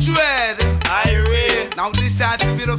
dread. Irie. Now this had to be the